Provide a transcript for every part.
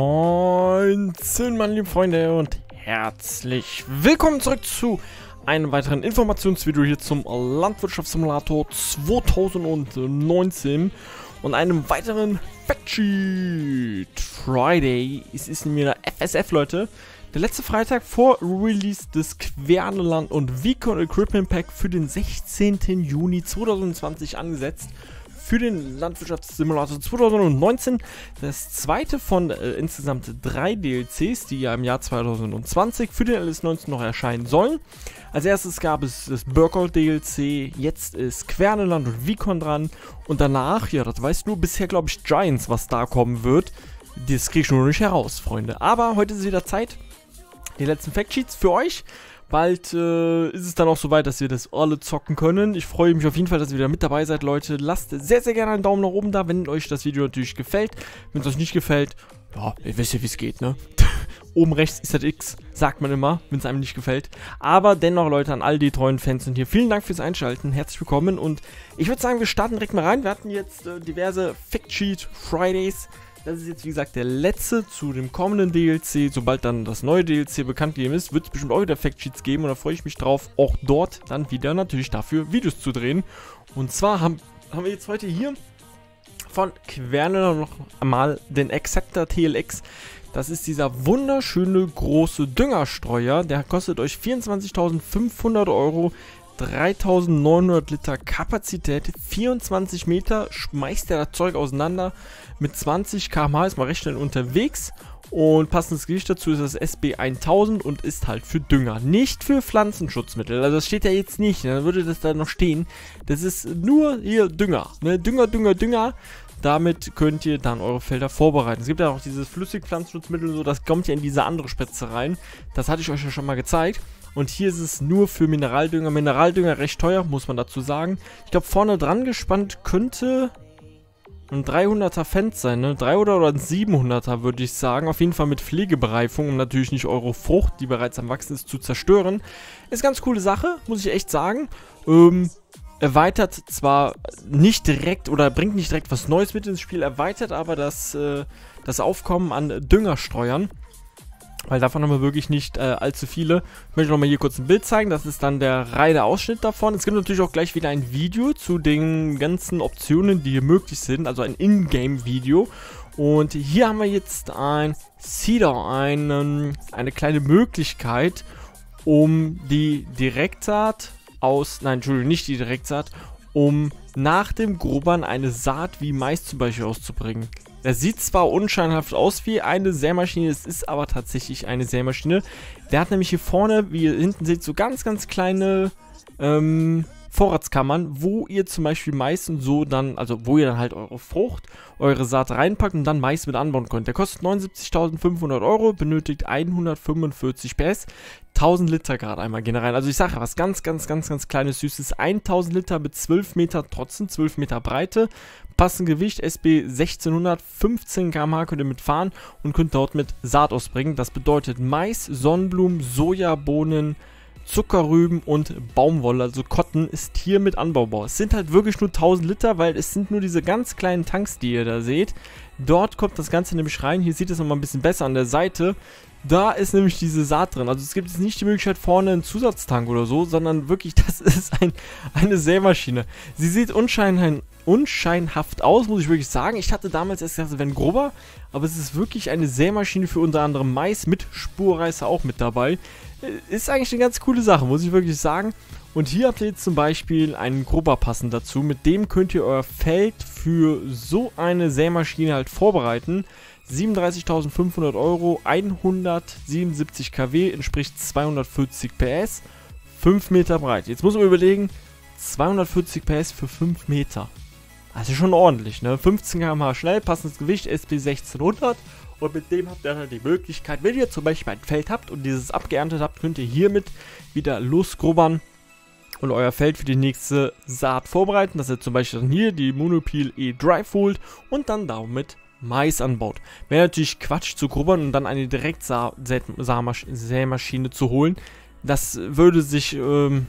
Moin, meine lieben Freunde und herzlich willkommen zurück zu einem weiteren Informationsvideo hier zum Landwirtschaftssimulator 2019 und einem weiteren Factsheet Friday. Es ist nämlich der FSF, Leute. Der letzte Freitag vor Release des Querneland und Vicon Equipment Pack für den 16. Juni 2020 angesetzt für den Landwirtschaftssimulator 2019. Das zweite von äh, insgesamt drei DLCs, die ja im Jahr 2020 für den LS19 noch erscheinen sollen. Als erstes gab es das Burkout DLC, jetzt ist Querneland und Vicon dran und danach, ja, das weißt du, bisher glaube ich Giants, was da kommen wird. Das kriege ich nur nicht heraus, Freunde. Aber heute ist wieder Zeit, die letzten Factsheets für euch. Bald äh, ist es dann auch soweit, dass wir das alle zocken können. Ich freue mich auf jeden Fall, dass ihr wieder mit dabei seid, Leute. Lasst sehr, sehr gerne einen Daumen nach oben da, wenn euch das Video natürlich gefällt. Wenn es euch nicht gefällt, ja, ihr wisst ja, wie es geht, ne? Oben rechts ist das X, sagt man immer, wenn es einem nicht gefällt. Aber dennoch, Leute, an all die treuen Fans sind hier. Vielen Dank fürs Einschalten, herzlich willkommen. Und ich würde sagen, wir starten direkt mal rein. Wir hatten jetzt äh, diverse Factsheet Fridays. Das ist jetzt, wie gesagt, der letzte zu dem kommenden DLC. Sobald dann das neue DLC bekannt gegeben ist, wird es bestimmt auch wieder Factsheets geben. Und da freue ich mich drauf, auch dort dann wieder natürlich dafür Videos zu drehen. Und zwar haben, haben wir jetzt heute hier von Querner noch einmal den Acceptor TLX. Das ist dieser wunderschöne große Düngerstreuer. Der kostet euch 24.500 Euro. 3900 Liter Kapazität, 24 Meter, schmeißt er das Zeug auseinander. Mit 20 km/h ist man recht schnell unterwegs. Und passendes Gewicht dazu ist das SB 1000 und ist halt für Dünger, nicht für Pflanzenschutzmittel. Also das steht ja jetzt nicht, dann würde das da noch stehen. Das ist nur hier Dünger, ne? Dünger, Dünger, Dünger. Damit könnt ihr dann eure Felder vorbereiten. Es gibt ja auch dieses Flüssigpflanzenschutzmittel und so, das kommt ja in diese andere Spitze rein. Das hatte ich euch ja schon mal gezeigt. Und hier ist es nur für Mineraldünger. Mineraldünger recht teuer, muss man dazu sagen. Ich glaube, vorne dran gespannt könnte ein 300er Fendt sein, ne? 300 oder ein 700er würde ich sagen. Auf jeden Fall mit Pflegebereifung, um natürlich nicht eure Frucht, die bereits am Wachsen ist, zu zerstören. Ist ganz coole Sache, muss ich echt sagen. Ähm, erweitert zwar nicht direkt oder bringt nicht direkt was Neues mit ins Spiel, erweitert aber das, äh, das Aufkommen an Düngerstreuern. Weil davon haben wir wirklich nicht äh, allzu viele. Ich möchte nochmal hier kurz ein Bild zeigen. Das ist dann der reine Ausschnitt davon. Es gibt natürlich auch gleich wieder ein Video zu den ganzen Optionen, die hier möglich sind. Also ein Ingame-Video. Und hier haben wir jetzt ein Seeder, einen, eine kleine Möglichkeit, um die Direktsaat aus, nein, Entschuldigung, nicht die Direktsaat, um nach dem Grubbern eine Saat wie Mais zum Beispiel auszubringen. Das sieht zwar unscheinhaft aus wie eine Sämaschine, es ist aber tatsächlich eine Sämaschine. Der hat nämlich hier vorne, wie ihr hinten seht, so ganz, ganz kleine ähm, Vorratskammern, wo ihr zum Beispiel Mais und so dann, also wo ihr dann halt eure Frucht, eure Saat reinpackt und dann Mais mit anbauen könnt. Der kostet 79.500 Euro, benötigt 145 PS, 1000 Liter gerade einmal generell. Also ich sage was ganz, ganz, ganz, ganz kleines, süßes. 1000 Liter mit 12 Meter Trotzen, 12 Meter Breite. Passend Gewicht SB 1600, 15 km/h könnt ihr mitfahren und könnt dort mit Saat ausbringen. Das bedeutet Mais, Sonnenblumen, Sojabohnen, Zuckerrüben und Baumwolle, also Cotton, ist hier mit anbaubar. Es sind halt wirklich nur 1000 Liter, weil es sind nur diese ganz kleinen Tanks, die ihr da seht. Dort kommt das Ganze nämlich rein. Hier sieht es nochmal ein bisschen besser an der Seite. Da ist nämlich diese Saat drin. Also es gibt jetzt nicht die Möglichkeit vorne einen Zusatztank oder so, sondern wirklich, das ist ein, eine Sämaschine. Sie sieht unscheinhaft, unscheinhaft aus, muss ich wirklich sagen. Ich hatte damals erst gedacht, ein grober, aber es ist wirklich eine Sämaschine für unter anderem Mais mit Spurreißer auch mit dabei. Äh, ist eigentlich eine ganz coole Sache, muss ich wirklich sagen. Und hier habt ihr jetzt zum Beispiel einen Grubber passend dazu. Mit dem könnt ihr euer Feld für so eine Sämaschine halt vorbereiten. 37.500 Euro, 177 kW, entspricht 240 PS, 5 Meter breit. Jetzt muss man überlegen, 240 PS für 5 Meter. Also schon ordentlich, ne? 15 km/h schnell, passendes Gewicht, SB 1600. Und mit dem habt ihr dann die Möglichkeit, wenn ihr zum Beispiel ein Feld habt und dieses abgeerntet habt, könnt ihr hiermit wieder losgrubbern und euer Feld für die nächste Saat vorbereiten. Dass ihr zum Beispiel dann hier die Monopil E Drive holt und dann damit Mais anbaut. Wäre natürlich Quatsch zu grubbern und dann eine Direktsämaschine zu holen. Das würde sich ähm,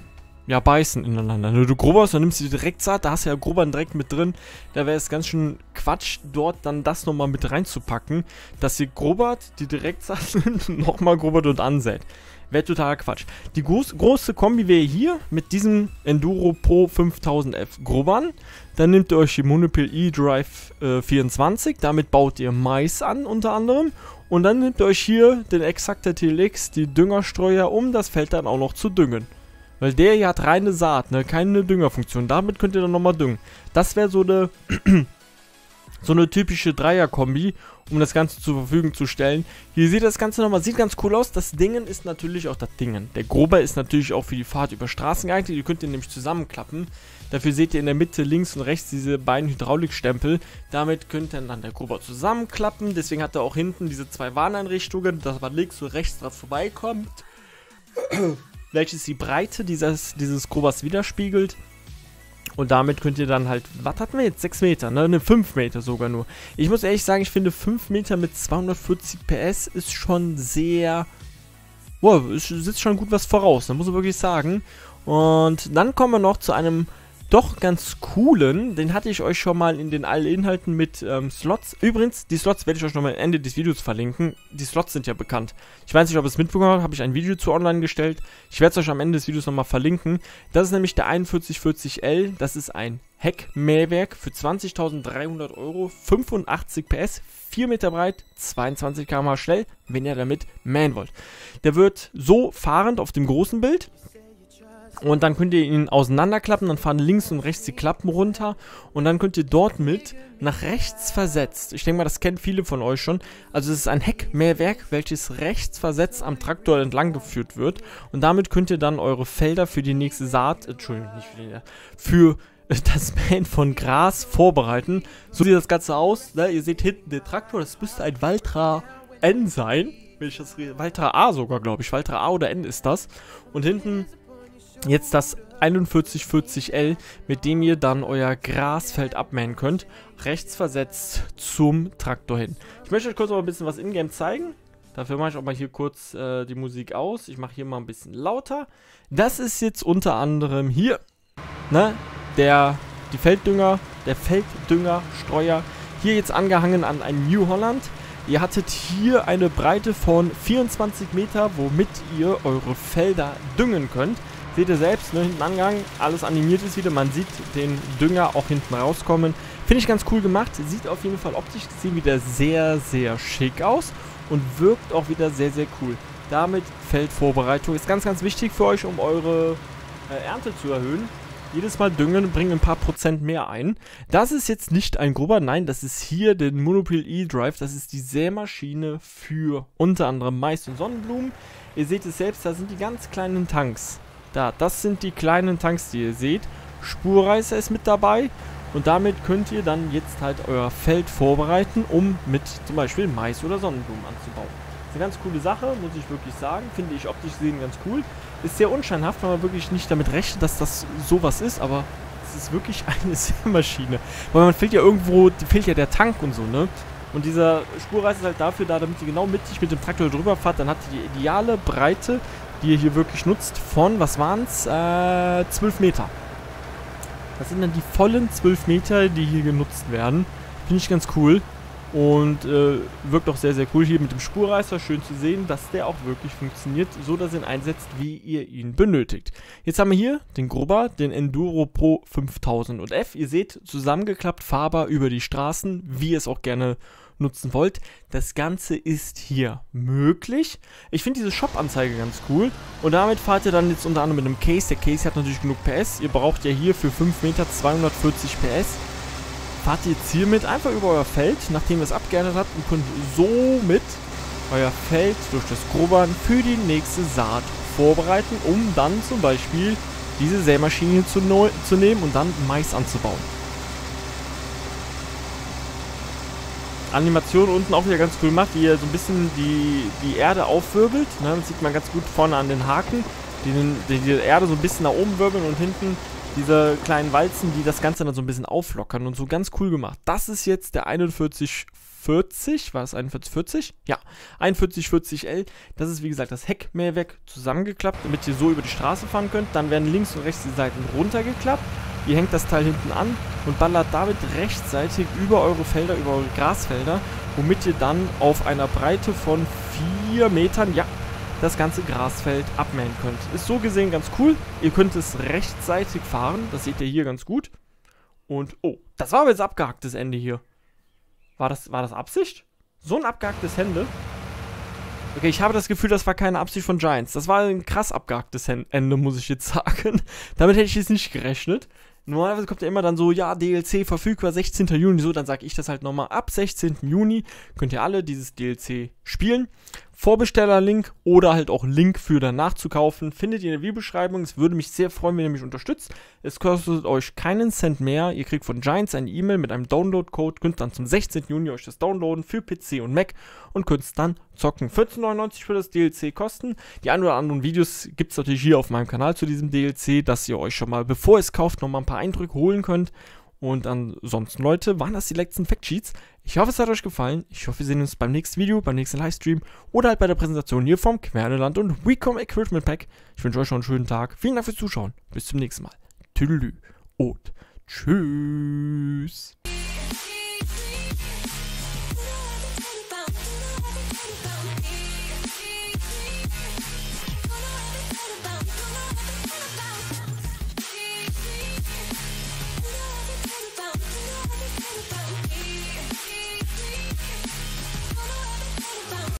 ja, beißen ineinander. Wenn du groberst, dann nimmst du die Direktsaat, da hast du ja grobern direkt mit drin. Da wäre es ganz schön Quatsch, dort dann das nochmal mit reinzupacken, dass ihr grobert, die Direktsaat nimmt, nochmal grobert und ansät. Wäre totaler Quatsch. Die groß, große Kombi wäre hier mit diesem Enduro Pro 5000F Grobern. Dann nehmt ihr euch die Monopil E-Drive äh, 24. Damit baut ihr Mais an unter anderem. Und dann nehmt ihr euch hier den Exacta TLX, die Düngerstreuer, um das Feld dann auch noch zu düngen. Weil der hier hat reine Saat, ne? Keine Düngerfunktion. Damit könnt ihr dann nochmal düngen. Das wäre so eine so eine typische Dreier-Kombi, um das Ganze zur Verfügung zu stellen. Hier ihr das Ganze nochmal, sieht ganz cool aus. Das Dingen ist natürlich auch das Dingen. Der Grober ist natürlich auch für die Fahrt über Straßen geeignet. Ihr könnt den nämlich zusammenklappen. Dafür seht ihr in der Mitte links und rechts diese beiden Hydraulikstempel. Damit könnt ihr dann der Grober zusammenklappen. Deswegen hat er auch hinten diese zwei Warneinrichtungen, dass man links und rechts drauf vorbeikommt. welches die Breite dieses, dieses Grobers widerspiegelt. Und damit könnt ihr dann halt, was hatten wir jetzt? 6 Meter, ne? Ne, 5 Meter sogar nur. Ich muss ehrlich sagen, ich finde 5 Meter mit 240 PS ist schon sehr, wow, es sitzt schon gut was voraus, da muss man wirklich sagen. Und dann kommen wir noch zu einem doch ganz coolen. Den hatte ich euch schon mal in den allen Inhalten mit ähm, Slots. Übrigens, die Slots werde ich euch nochmal am Ende des Videos verlinken. Die Slots sind ja bekannt. Ich weiß nicht, ob ihr es mitbekommen habt, habe ich ein Video zu online gestellt. Ich werde es euch am Ende des Videos nochmal verlinken. Das ist nämlich der 4140L. Das ist ein Heckmähwerk für 20.300 Euro, 85 PS, 4 Meter breit, 22 km/h schnell, wenn ihr damit mähen wollt. Der wird so fahrend auf dem großen Bild und dann könnt ihr ihn auseinanderklappen, dann fahren links und rechts die Klappen runter und dann könnt ihr dort mit nach rechts versetzt. Ich denke mal, das kennt viele von euch schon. Also es ist ein Heckmähwerk, welches rechts versetzt am Traktor entlang geführt wird und damit könnt ihr dann eure Felder für die nächste Saat, Entschuldigung, nicht für die, für das Mähen von Gras vorbereiten. So sieht das Ganze aus. Ne? Ihr seht hinten den Traktor, das müsste ein Valtra N sein. Das Valtra A sogar, glaube ich. Valtra A oder N ist das. Und hinten jetzt das 4140L, mit dem ihr dann euer Grasfeld abmähen könnt, rechts versetzt zum Traktor hin. Ich möchte euch kurz noch ein bisschen was in-game zeigen. Dafür mache ich auch mal hier kurz äh, die Musik aus. Ich mache hier mal ein bisschen lauter. Das ist jetzt unter anderem hier, ne, der, die Felddünger, der Felddüngerstreuer. Hier jetzt angehangen an ein New Holland. Ihr hattet hier eine Breite von 24 Meter, womit ihr eure Felder düngen könnt. Seht ihr selbst, ne, hinten Angang, alles animiert ist wieder. Man sieht den Dünger auch hinten rauskommen. Finde ich ganz cool gemacht. Sieht auf jeden Fall optisch gesehen wieder sehr, sehr schick aus. Und wirkt auch wieder sehr, sehr cool. Damit Feldvorbereitung ist ganz, ganz wichtig für euch, um eure äh, Ernte zu erhöhen. Jedes Mal düngen bringt ein paar Prozent mehr ein. Das ist jetzt nicht ein grober, nein, das ist hier der Monopil E-Drive. Das ist die Sämaschine für unter anderem Mais und Sonnenblumen. Ihr seht es selbst, da sind die ganz kleinen Tanks. Da, das sind die kleinen Tanks, die ihr seht. Spurreißer ist mit dabei. Und damit könnt ihr dann jetzt halt euer Feld vorbereiten, um mit zum Beispiel Mais oder Sonnenblumen anzubauen. Das ist eine ganz coole Sache, muss ich wirklich sagen. Finde ich optisch gesehen ganz cool. Ist sehr unscheinhaft, weil man wirklich nicht damit rechnet, dass das sowas ist, aber es ist wirklich eine Sämaschine. Weil man fehlt ja irgendwo, fehlt ja der Tank und so, ne? Und dieser Spurreißer ist halt dafür da, damit ihr genau mittig mit dem Traktor drüber fahrt. Dann habt ihr die ideale Breite die ihr hier wirklich nutzt, von, was waren es, äh, 12 Meter. Das sind dann die vollen 12 Meter, die hier genutzt werden. Finde ich ganz cool. Und äh, wirkt auch sehr, sehr cool hier mit dem Spurreißer. Schön zu sehen, dass der auch wirklich funktioniert, so dass ihr ihn einsetzt, wie ihr ihn benötigt. Jetzt haben wir hier den Grubber, den Enduro Pro 5000 und F. Ihr seht, zusammengeklappt, fahrbar über die Straßen, wie ihr es auch gerne nutzen wollt. Das Ganze ist hier möglich. Ich finde diese Shop-Anzeige ganz cool. Und damit fahrt ihr dann jetzt unter anderem mit einem Case. Der Case hat natürlich genug PS. Ihr braucht ja hier für 5 Meter 240 PS. Fahrt ihr jetzt hiermit einfach über euer Feld, nachdem ihr es abgeerntet habt und könnt somit euer Feld durch das Grobern für die nächste Saat vorbereiten, um dann zum Beispiel diese Sämaschine zu, zu nehmen und dann Mais anzubauen. Animation unten auch wieder ganz cool macht, wie er so ein bisschen die, die Erde aufwirbelt. Ne? Das sieht man ganz gut vorne an den Haken, die, die, die Erde so ein bisschen nach oben wirbeln und hinten diese kleinen Walzen, die das Ganze dann so ein bisschen auflockern und so ganz cool gemacht. Das ist jetzt der 41 4140, war es 4140? Ja, 4140L. Das ist wie gesagt das Heckmehrwerk zusammengeklappt, damit ihr so über die Straße fahren könnt. Dann werden links und rechts die Seiten runtergeklappt. Ihr hängt das Teil hinten an und ballert damit rechtsseitig über eure Felder, über eure Grasfelder, womit ihr dann auf einer Breite von 4 Metern, ja, das ganze Grasfeld abmähen könnt. Ist so gesehen ganz cool. Ihr könnt es rechtsseitig fahren, das seht ihr hier ganz gut. Und, oh, das war aber jetzt abgehacktes Ende hier. War das, war das Absicht? So ein abgehacktes Ende? Okay, ich habe das Gefühl, das war keine Absicht von Giants. Das war ein krass abgehacktes Ende, muss ich jetzt sagen. Damit hätte ich jetzt nicht gerechnet. Normalerweise kommt ja immer dann so, ja, DLC verfügbar 16. Juni, so, dann sage ich das halt nochmal. Ab 16. Juni könnt ihr alle dieses DLC spielen. Vorbestellerlink oder halt auch Link für danach zu kaufen, findet ihr in der Videobeschreibung. Es würde mich sehr freuen, wenn ihr mich unterstützt. Es kostet euch keinen Cent mehr. Ihr kriegt von Giants eine E-Mail mit einem Download-Code, könnt dann zum 16. Juni euch das downloaden für PC und Mac und könnt es dann zocken. 14,99 für das DLC kosten. Die ein oder anderen Videos gibt es natürlich hier auf meinem Kanal zu diesem DLC, dass ihr euch schon mal, bevor ihr es kauft, nochmal ein paar Eindrücke holen könnt. Und ansonsten, Leute, waren das die letzten Factsheets. Ich hoffe, es hat euch gefallen. Ich hoffe, wir sehen uns beim nächsten Video, beim nächsten Livestream oder halt bei der Präsentation hier vom Querneland und Wecom Equipment Pack. Ich wünsche euch schon einen schönen Tag. Vielen Dank fürs Zuschauen. Bis zum nächsten Mal. Tüdelü und tschüss.